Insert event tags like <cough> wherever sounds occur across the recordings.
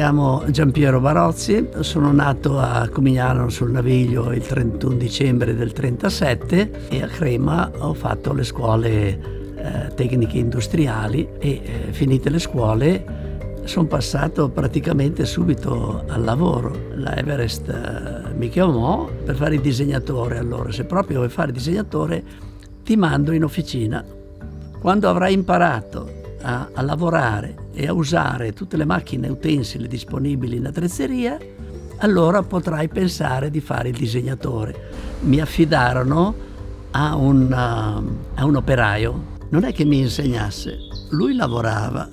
Chiamo Giampiero Barozzi, sono nato a Comignano sul Naviglio il 31 dicembre del 37 e a Crema ho fatto le scuole eh, tecniche industriali e eh, finite le scuole sono passato praticamente subito al lavoro. La Everest eh, mi chiamò per fare il disegnatore allora, se proprio vuoi fare disegnatore ti mando in officina. Quando avrai imparato a, a lavorare e a usare tutte le macchine utensili disponibili in attrezzeria, allora potrai pensare di fare il disegnatore. Mi affidarono a un, uh, a un operaio, non è che mi insegnasse, lui lavorava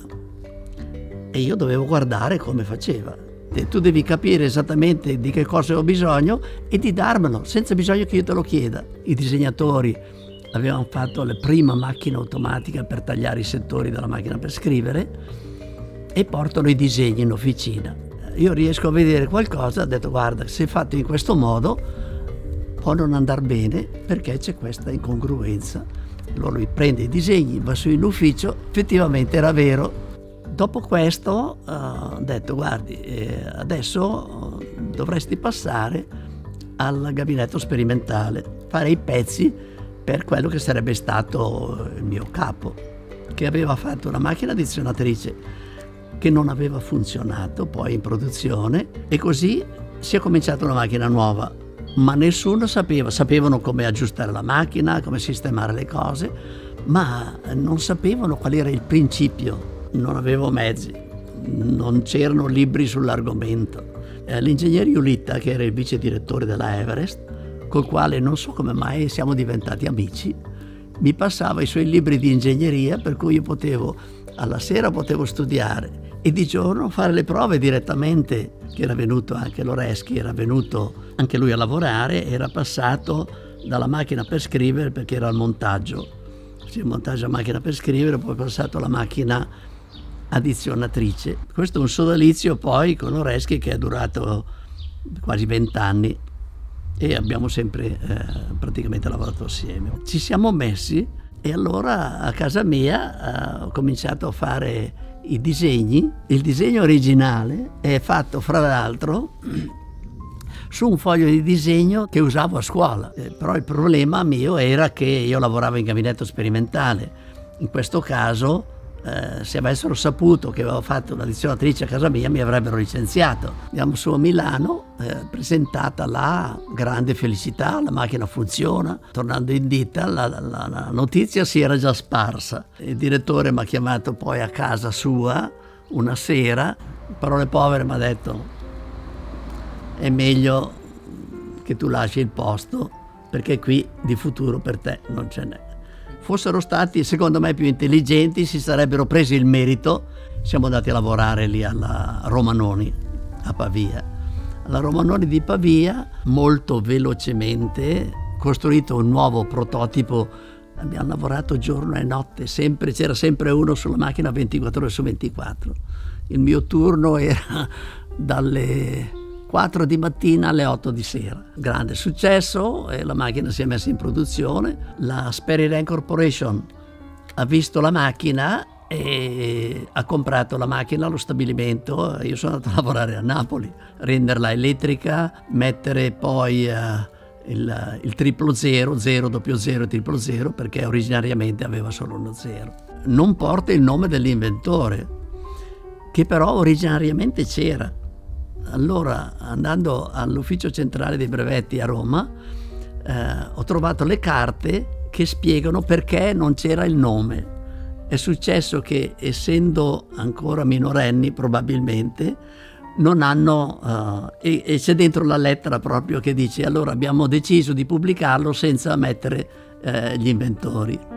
e io dovevo guardare come faceva. E tu devi capire esattamente di che cosa ho bisogno e di darmelo, senza bisogno che io te lo chieda. I disegnatori avevamo fatto la prima macchina automatica per tagliare i settori della macchina per scrivere e portano i disegni in officina. Io riesco a vedere qualcosa, ho detto guarda, se fatto in questo modo può non andare bene perché c'è questa incongruenza. Allora lui prende i disegni, va su in ufficio, effettivamente era vero. Dopo questo uh, ho detto guardi, eh, adesso dovresti passare al gabinetto sperimentale, fare i pezzi per quello che sarebbe stato il mio capo, che aveva fatto una macchina addizionatrice che non aveva funzionato poi in produzione e così si è cominciata una macchina nuova, ma nessuno sapeva, sapevano come aggiustare la macchina, come sistemare le cose, ma non sapevano qual era il principio, non avevo mezzi, non c'erano libri sull'argomento. Eh, l'ingegnere Iulitta, che era il vice direttore della Everest, col quale non so come mai siamo diventati amici, mi passava i suoi libri di ingegneria per cui io potevo, alla sera potevo studiare e di giorno fare le prove direttamente, che era venuto anche Loreschi, era venuto anche lui a lavorare, era passato dalla macchina per scrivere perché era al montaggio, sì, montaggio a macchina per scrivere, poi passato alla macchina addizionatrice. Questo è un sodalizio poi con Loreschi che è durato quasi vent'anni e abbiamo sempre eh, praticamente lavorato assieme. Ci siamo messi e allora a casa mia eh, ho cominciato a fare i disegni, il disegno originale è fatto fra l'altro <clears throat> su un foglio di disegno che usavo a scuola, eh, però il problema mio era che io lavoravo in gabinetto sperimentale, in questo caso eh, se avessero saputo che avevo fatto una dizionatrice a casa mia mi avrebbero licenziato. Andiamo su a Milano, eh, presentata la grande felicità, la macchina funziona, tornando in ditta la, la, la notizia si era già sparsa. Il direttore mi ha chiamato poi a casa sua una sera, parole povere mi ha detto è meglio che tu lasci il posto perché qui di futuro per te non ce n'è fossero stati secondo me più intelligenti si sarebbero presi il merito. Siamo andati a lavorare lì alla Romanoni a Pavia. Alla Romanoni di Pavia molto velocemente costruito un nuovo prototipo abbiamo lavorato giorno e notte, sempre, c'era sempre uno sulla macchina 24 ore su 24. Il mio turno era dalle 4 di mattina alle 8 di sera. Grande successo la macchina si è messa in produzione. La Sperry Corporation ha visto la macchina e ha comprato la macchina allo stabilimento. Io sono andato a lavorare a Napoli, renderla elettrica, mettere poi uh, il, il, triplo zero, zero doppio zero triplo zero perché originariamente aveva solo uno zero. Non porta il nome dell'inventore, che però originariamente c'era allora, andando all'ufficio centrale dei brevetti a Roma, eh, ho trovato le carte che spiegano perché non c'era il nome. È successo che, essendo ancora minorenni, probabilmente, non hanno, uh, e, e, c'è dentro la lettera proprio che dice allora abbiamo deciso di pubblicarlo senza mettere eh, gli inventori.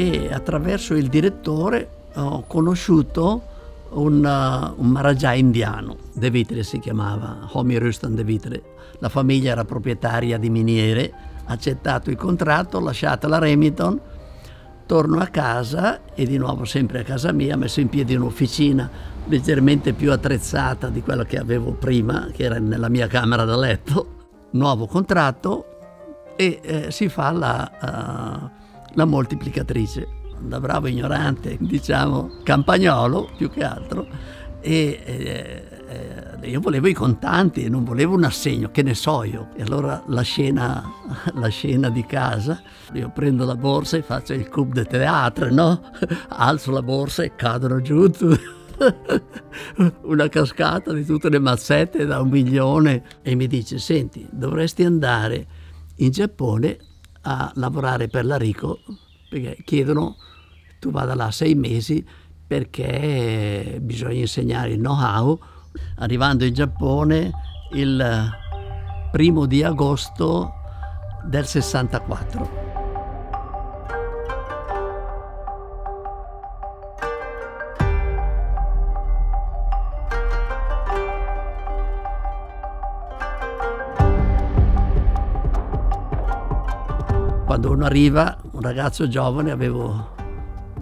E attraverso il direttore ho conosciuto un, uh, un Maharaja indiano, De Vitre si chiamava, Homi Rustan De Vitre. La famiglia era proprietaria di miniere, ha accettato il contratto, lasciata la Remington, torno a casa e di nuovo sempre a casa mia, ho messo in piedi un'officina leggermente più attrezzata di quella che avevo prima, che era nella mia camera da letto. Nuovo contratto e eh, si fa la, uh, la moltiplicatrice. Da bravo ignorante, diciamo, campagnolo più che altro, e eh, eh, io volevo i contanti, non volevo un assegno, che ne so io. E allora la scena, <laughs> la scena di casa, io prendo la borsa e faccio il coup de théâtre, no? <laughs> Alzo la borsa e cadono giù <laughs> una cascata di tutte le mazzette da un milione e mi dice, senti, dovresti andare in Giappone a lavorare per la Rico perché chiedono tu vada là sei mesi perché bisogna insegnare il know-how arrivando in Giappone il primo di agosto del 64. Quando uno arriva, un ragazzo giovane, avevo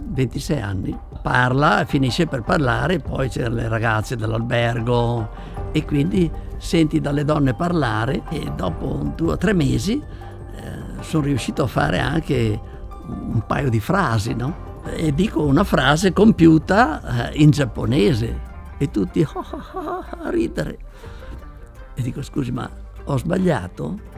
26 anni, parla, finisce per parlare, poi c'erano le ragazze dell'albergo e quindi senti dalle donne parlare e dopo due o tre mesi eh, sono riuscito a fare anche un paio di frasi, no? E dico una frase compiuta eh, in giapponese e tutti oh, oh, oh, a ridere. E dico scusi ma ho sbagliato?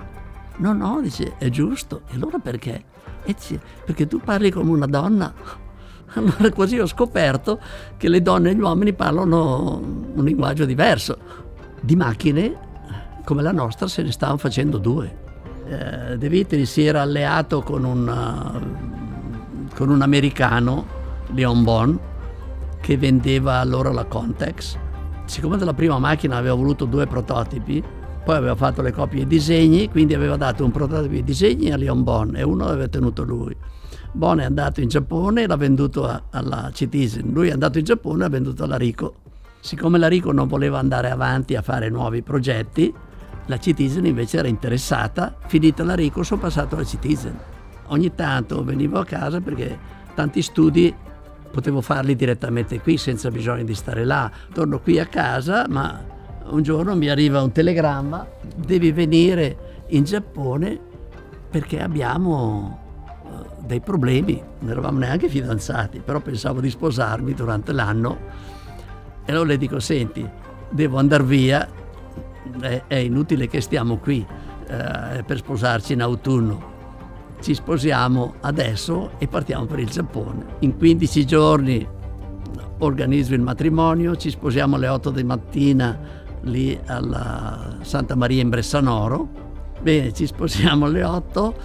No, no, dice è giusto. E allora perché? E dice perché tu parli come una donna <laughs> allora così ho scoperto che le donne e gli uomini parlano un linguaggio diverso. Di macchine come la nostra se ne stavano facendo due. Eh, De Vitri si era alleato con un, uh, con un americano, Leon Bon, che vendeva allora la Contex. Siccome della prima macchina aveva voluto due prototipi, poi aveva fatto le copie e disegni, quindi aveva dato un prototipo di disegni a Leon Bon e uno l'aveva tenuto lui. Bon è andato in Giappone e l'ha venduto a, alla Citizen. Lui è andato in Giappone e l'ha venduto alla Rico. Siccome la Rico non voleva andare avanti a fare nuovi progetti, la Citizen invece era interessata. Finita la Rico sono passato alla Citizen. Ogni tanto venivo a casa perché tanti studi potevo farli direttamente qui senza bisogno di stare là. Torno qui a casa, ma un giorno mi arriva un telegramma, devi venire in Giappone perché abbiamo dei problemi, non eravamo neanche fidanzati, però pensavo di sposarmi durante l'anno e allora le dico, senti, devo andare via, è, è inutile che stiamo qui eh, per sposarci in autunno. Ci sposiamo adesso e partiamo per il Giappone. In 15 giorni organizzo il matrimonio, ci sposiamo alle 8 di mattina lì alla Santa Maria in Bressanoro. Bene, ci sposiamo alle 8.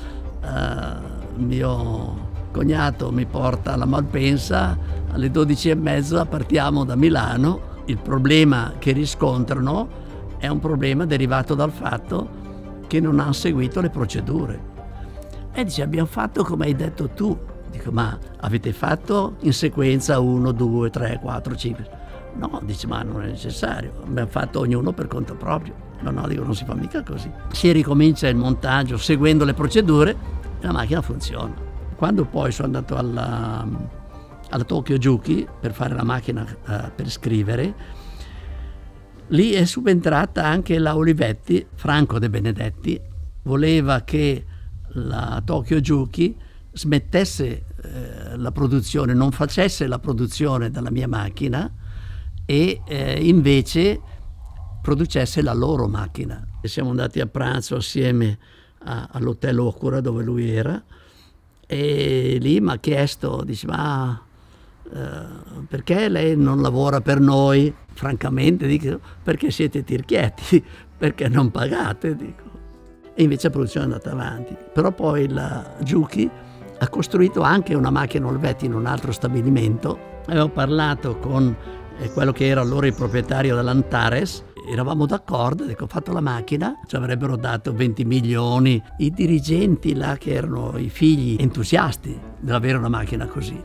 Eh, mio cognato mi porta alla Malpensa, alle 12 e mezza partiamo da Milano. Il problema che riscontrano è un problema derivato dal fatto che non hanno seguito le procedure. E dice abbiamo fatto come hai detto tu. Dico ma avete fatto in sequenza 1, 2, 3, 4, 5? No, dice ma non è necessario, abbiamo fatto ognuno per conto proprio. No, no, dico non si fa mica così. Si ricomincia il montaggio seguendo le procedure la macchina funziona. Quando poi sono andato alla, alla Tokyo Juki per fare la macchina uh, per scrivere, lì è subentrata anche la Olivetti, Franco De Benedetti, voleva che la Tokyo Juki smettesse eh, la produzione, non facesse la produzione della mia macchina e eh, invece producesse la loro macchina. E siamo andati a pranzo assieme all'hotel Ocura dove lui era e lì mi ha chiesto, dice ma eh, perché lei non lavora per noi? Francamente dico perché siete tirchietti, <laughs> perché non pagate, dico. E invece la produzione è andata avanti. Però poi la Giuchi ha costruito anche una macchina Olvetti in un altro stabilimento. Avevo parlato con eh, quello che era allora il proprietario dell'Antares eravamo d'accordo, ho fatto la macchina, ci avrebbero dato 20 milioni. I dirigenti là che erano i figli entusiasti dell'avere una macchina così,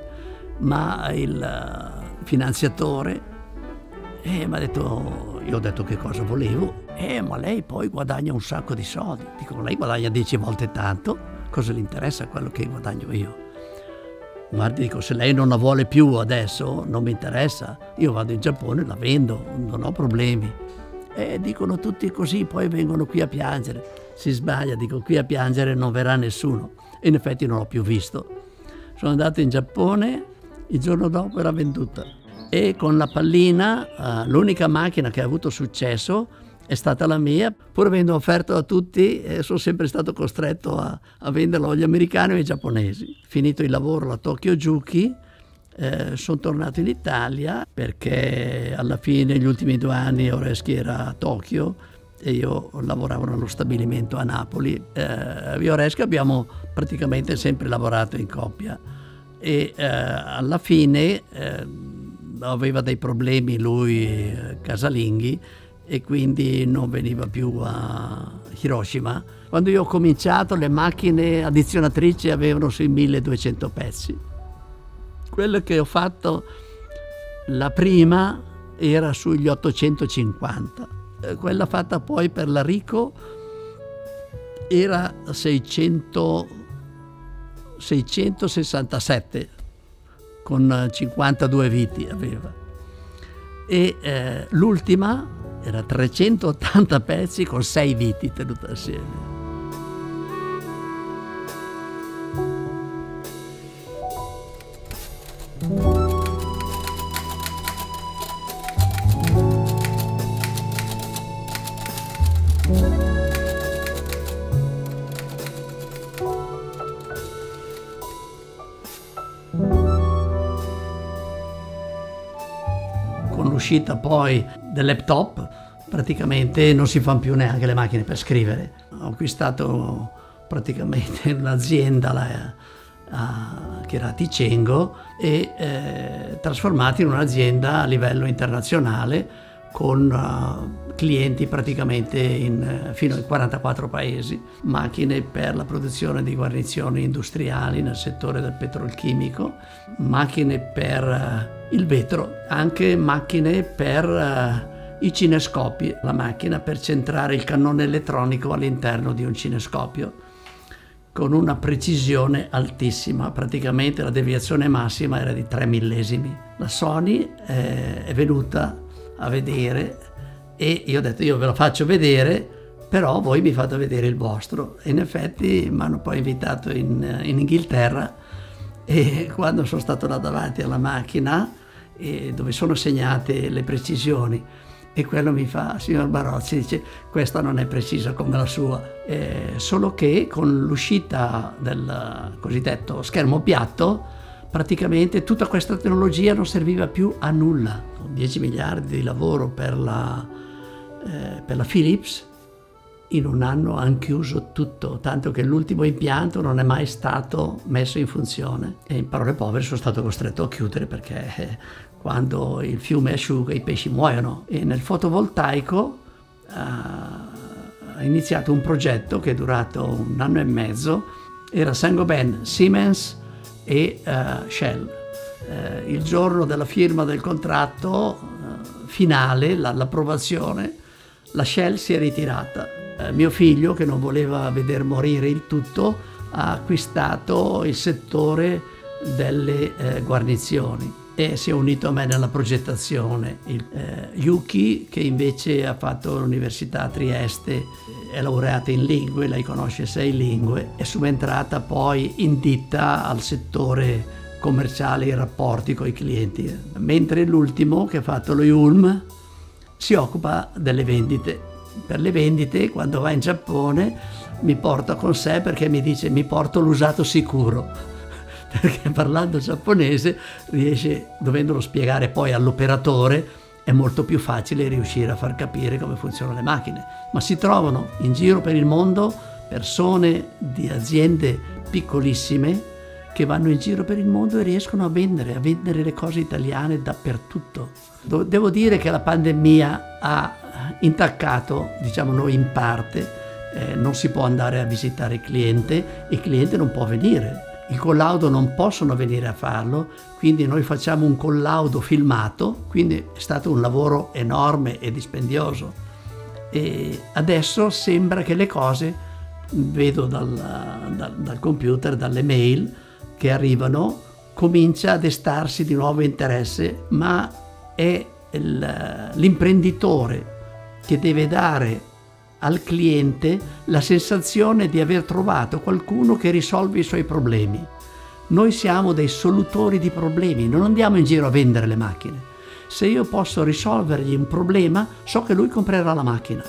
ma il eh, finanziatore eh, mi ha detto, io ho detto che cosa volevo, eh, ma lei poi guadagna un sacco di soldi. Dico, lei guadagna 10 volte tanto, cosa le interessa quello che guadagno io? Guardi, dico, se lei non la vuole più adesso, non mi interessa. Io vado in Giappone, la vendo, non ho problemi. E dicono tutti così, poi vengono qui a piangere. Si sbaglia, dico, qui a piangere non verrà nessuno. E in effetti non l'ho più visto. Sono andato in Giappone, il giorno dopo era venduta. E con la pallina, uh, l'unica macchina che ha avuto successo è stata la mia, pur avendo offerto a tutti, eh, sono sempre stato costretto a, a, venderlo agli americani e ai giapponesi. Finito il lavoro alla Tokyo Juki, eh, sono tornato in Italia perché alla fine, negli ultimi due anni, Oreschi era a Tokyo e io lavoravo nello stabilimento a Napoli. Eh, io e Oreschi abbiamo praticamente sempre lavorato in coppia e eh, alla fine eh, aveva dei problemi lui, eh, casalinghi, e quindi non veniva più a Hiroshima. Quando io ho cominciato le macchine addizionatrici avevano sui 1200 pezzi. Quello che ho fatto la prima era sugli 850. Eh, quella fatta poi per la Rico era 600, 667 con 52 viti aveva. E eh, l'ultima era 380 pezzi con 6 viti tenute assieme. Con l'uscita poi del laptop praticamente non si fanno più neanche le macchine per scrivere. Ho acquistato praticamente <laughs> un'azienda la, a, che era Ticengo e eh, trasformata in un'azienda a livello internazionale con uh, clienti praticamente in, uh, fino ai 44 paesi, macchine per la produzione di guarnizioni industriali nel settore del petrolchimico, macchine per uh, il vetro, anche macchine per i cinescopi, la macchina per centrare il cannone elettronico all'interno di un cinescopio con una precisione altissima, praticamente la deviazione massima era di 3 millesimi. La Sony eh, è venuta a vedere e io ho detto io ve lo faccio vedere, però voi mi fate vedere il vostro. E in effetti mi hanno poi invitato in, in Inghilterra e <laughs> quando sono stato là davanti alla macchina dove sono segnate le precisioni, e quello mi fa, signor Barozzi, dice, questa non è precisa come la sua. Eh, solo che con l'uscita del cosiddetto schermo piatto, praticamente tutta questa tecnologia non serviva più a nulla. 10 miliardi di lavoro per la, eh, per la Philips, in un anno hanno chiuso tutto, tanto che l'ultimo impianto non è mai stato messo in funzione. E in parole povere sono stato costretto a chiudere perché eh, quando il fiume asciuga i pesci muoiono. E nel fotovoltaico uh, ha iniziato un progetto che è durato un anno e mezzo, era Saint-Gobain, Siemens e uh, Shell. Uh, il giorno della firma del contratto finale, la, l'approvazione, la Shell si è ritirata. mio figlio, che non voleva veder morire il tutto, ha acquistato il settore delle guarnizioni e si è unito a me nella progettazione. Il, eh, Yuki, che invece ha fatto l'università a Trieste, è laureata in lingue, lei conosce sei lingue, è subentrata poi in ditta al settore commerciale, i rapporti con i clienti. Mentre l'ultimo, che ha fatto lo Yulm, si occupa delle vendite. Per le vendite, quando va in Giappone, mi porta con sé perché mi dice mi porto l'usato sicuro <laughs> perché parlando giapponese riesce, dovendolo spiegare poi all'operatore, è molto più facile riuscire a far capire come funzionano le macchine. Ma si trovano in giro per il mondo persone di aziende piccolissime che vanno in giro per il mondo e riescono a vendere, a vendere le cose italiane dappertutto. Devo dire che la pandemia ha intaccato, diciamo noi in parte, eh, non si può andare a visitare il cliente, il cliente non può venire, il collaudo non possono venire a farlo, quindi noi facciamo un collaudo filmato, quindi è stato un lavoro enorme e dispendioso. E adesso sembra che le cose, vedo dal, dal, dal computer, dalle mail che arrivano, comincia a destarsi di nuovo interesse, ma è l'imprenditore che deve dare al cliente la sensazione di aver trovato qualcuno che risolve i suoi problemi. Noi siamo dei solutori di problemi, non andiamo in giro a vendere le macchine. Se io posso risolvergli un problema, so che lui comprerà la macchina.